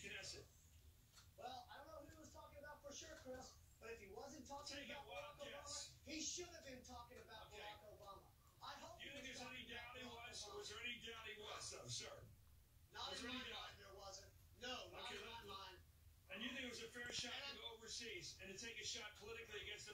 Knesset. Well, I don't know who he was talking about for sure, Chris, but if he wasn't talking about Barack Barack Obama, he should have been talking about Okay. Barack Obama. I hope You think there's any doubt he was? Or Was there any doubt he was, though, sir? Not was in my mind, there wasn't. No, not Okay, in my mind. And you think it was a fair shot And to go overseas and to take a shot politically against